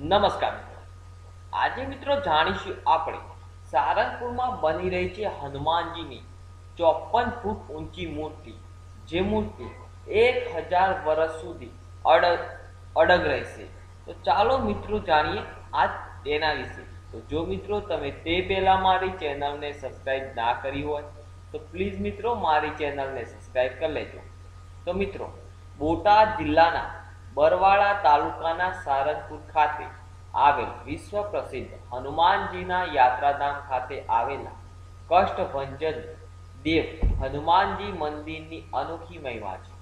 નમસ્કાર મિત્રો. આજે મિત્રો જાણીશું આપણે સારંગપુરમાં બની રહી છે હનુમાનજીની ચોપન ફૂટ ઊંચી મૂર્તિ, જે મૂર્તિ એક હજાર વર્ષ સુધી અડગ અડગ રહેશે. તો ચાલો મિત્રો જાણીએ આ તેના વિશે. તો જો મિત્રો તમે તે પહેલાં મારી ચેનલને સબસ્ક્રાઈબ ના કરી હોય, તો પ્લીઝ મિત્રો મારી ચેનલને સબસ્ક્રાઈબ કરી લેજો. તો મિત્રો, બોટાદ જિલ્લાના બરવાળા તાલુકાના સારંગપુર ખાતે આવેલ વિશ્વ પ્રસિદ્ધ હનુમાનજીના યાત્રાધામ ખાતે આવેલા કષ્ટભંજન દેવ હનુમાનજી મંદિરની અનોખી મહિમા છે.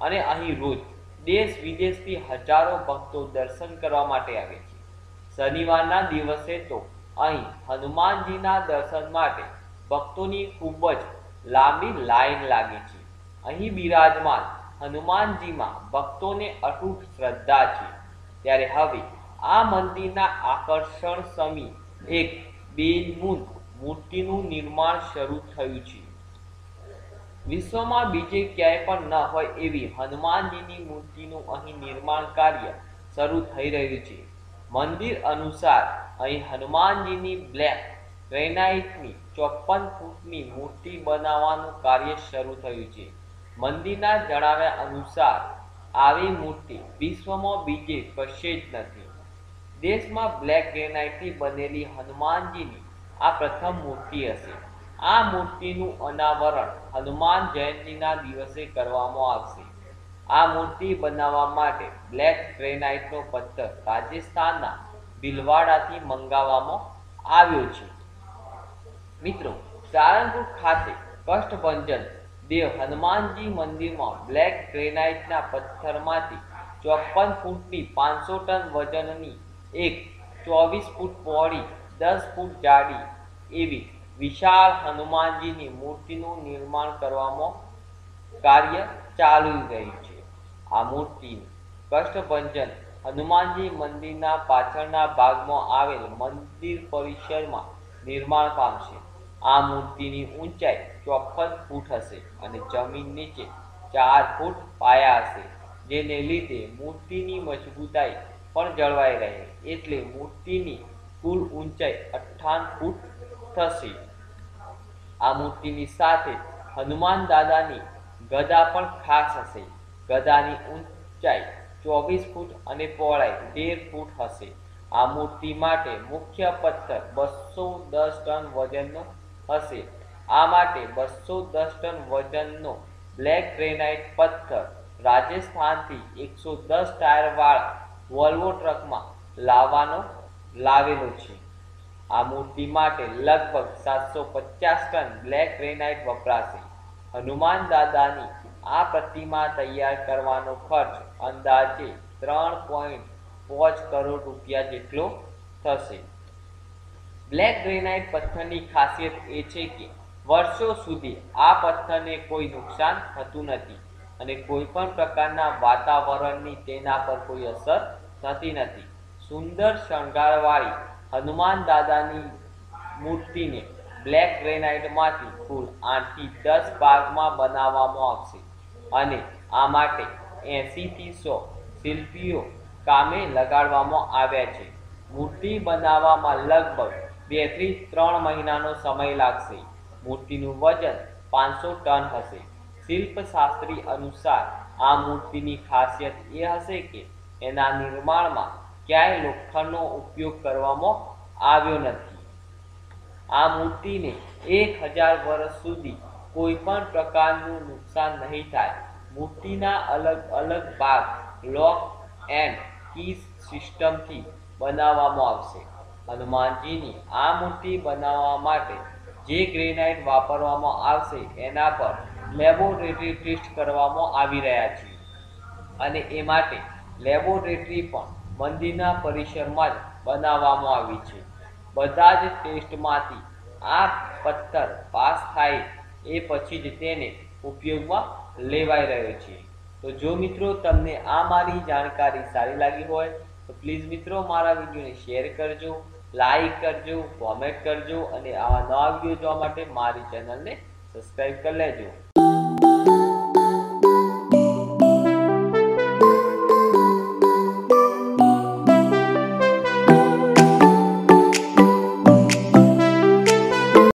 અને અહીં રોજ દેશ વિદેશથી હજારો ભક્તો દર્શન કરવા માટે આવે છે. શનિવારના દિવસે તો અહીં હનુમાનજીના દર્શન માટે ભક્તોની ખૂબ જ લાંબી લાઈન લાગે છે. અહીં બિરાજમાન હનુમાનજીમાં ભક્તોને અતૂટ શ્રદ્ધા છે. ત્યારે હવે આ મંદિરના આકર્ષણ સમી એક બેજમૂન મૂર્તિનું નિર્માણ શરૂ થયું છે. વિશ્વમાં બીજે ક્યાંય પણ ન હોય એવી હનુમાનજીની મૂર્તિનું અહીં નિર્માણ કાર્ય શરૂ થઈ રહ્યું છે. મંદિર અનુસાર અહીં હનુમાનજીની બ્લેક ગ્રેનાઇટની ચોપન ફૂટની મૂર્તિ બનાવવાનું કાર્ય શરૂ થયું છે. મંદિરના જણાવ્યા અનુસાર, આવી મૂર્તિ વિશ્વમાં બીજે કશે જ નથી. દેશમાં બ્લેક ગ્રેનાઇટથી બનેલી હનુમાનજીની આ પ્રથમ મૂર્તિ હશે. આ મૂર્તિનું અનાવરણ હનુમાન જયંતિના દિવસે કરવામાં આવશે. આ મૂર્તિ બનાવવા માટે બ્લેક ગ્રેનાઇટનો પથ્થર રાજસ્થાનના ભીલવાડાથી મંગાવવામાં આવ્યો છે. મિત્રો, સારંગપુર ખાતે કષ્ટભંજન દેવ હનુમાનજી મંદિરમાં બ્લેક ગ્રેનાઇટના પથ્થરમાંથી ચોપન ફૂટની પાંચસો ટન વજનની એક ચોવીસ ફૂટ પહોળી દસ ફૂટ જાડી એવી વિશાળ હનુમાનજીની મૂર્તિનું નિર્માણ કરવામાં કાર્ય ચાલુ રહ્યું છે. આ મૂર્તિનું કષ્ટભંજન હનુમાનજી મંદિરના પાછળના ભાગમાં આવેલ મંદિર પરિસરમાં નિર્માણ પામશે આ મૂર્તિની ઊંચાઈ ચોપન ફૂટ હશે અને જમીન નીચે ચાર ફૂટ પાયા હશે, જેને લીધે મૂર્તિની મજબૂતાઈ પણ જળવાઈ રહે, એટલે મૂર્તિની કુલ ઊંચાઈ અઠ્ઠાવન ફૂટ થશે. આ મૂર્તિની સાથે હનુમાન દાદાની ગદા પણ ખાસ હશે. ગદાની ઊંચાઈ ચોવીસ ફૂટ અને પહોળાઈ તેર ફૂટ હશે. આ મૂર્તિ માટે મુખ્ય પથ્થર બસો દસ ટન વજનનો હશે. આ માટે બસો દસ ટન વજનનો બ્લેક ગ્રેનાઇટ પથ્થર રાજસ્થાનથી એકસો દસ ટાયરવાળા વોલ્વો ટ્રકમાં લાવવાનો, લાવેલો છે. આ મૂર્તિ માટે લગભગ સાતસો પચાસ ટન બ્લેક ગ્રેનાઇટ વપરાશે. હનુમાન દાદાની આ પ્રતિમા તૈયાર કરવાનો ખર્ચ અંદાજે ત્રણ પોઈન્ટ પાંચ કરોડ રૂપિયા જેટલો થશે. બ્લેક ગ્રેનાઇટ પથ્થરની ખાસિયત એ છે કે વર્ષો સુધી આ પથ્થરને કોઈ નુકસાન થતું નથી અને કોઈ પણ પ્રકારના વાતાવરણની તેના પર કોઈ અસર થતી નથી. સુંદર શણગારવાળી હનુમાન દાદાની મૂર્તિને બ્લેક ગ્રેનાઇટમાંથી કુલ આઠથી દસ ભાગમાં બનાવવામાં આવશે અને આ માટે એંસીથી સો શિલ્પીઓ કામે લગાડવામાં આવ્યા છે. મૂર્તિ બનાવવામાં લગભગ બેથી ત્રણ મહિનાનો સમય લાગશે. મૂર્તિનું વજન પાંચસો ટન હશે. શિલ્પશાસ્ત્રી અનુસાર આ મૂર્તિની ખાસિયત એ હશે કે એના નિર્માણમાં ક્યાંય લોખંડનો ઉપયોગ કરવામાં આવ્યો નથી. આ મૂર્તિને એક હજાર વર્ષ સુધી કોઈ પણ પ્રકારનું નુકસાન નહીં થાય. મૂર્તિના અલગ અલગ ભાગ, લોક એન્ડ કી સિસ્ટમથી બનાવવામાં આવશે. હનુમાનજીની આ મૂર્તિ બનાવવા માટે જે ગ્રેનાઇટ વાપરવામાં આવશે, એના પર લેબોરેટરી ટેસ્ટ કરવામાં આવી રહ્યા છે. અને એ માટે લેબોરેટરી પણ મંદિરના પરિસરમાં જ બનાવવામાં આવી છે. બધા જ ટેસ્ટમાંથી આ પથ્થર પાસ થાય એ પછી જ તેને ઉપયોગમાં લેવાઈ રહ્યો છે. તો જો મિત્રો તમને આ મારી જાણકારી સારી લાગી હોય, તો પ્લીઝ મિત્રો મારા વિડીયોને શેર કરજો. લાઈક કરજો કોમેન્ટ કરજો અને આવા નવા વીડિયો જોવા માટે મારી ચેનલને સબસ્ક્રાઈબ કરી લેજો.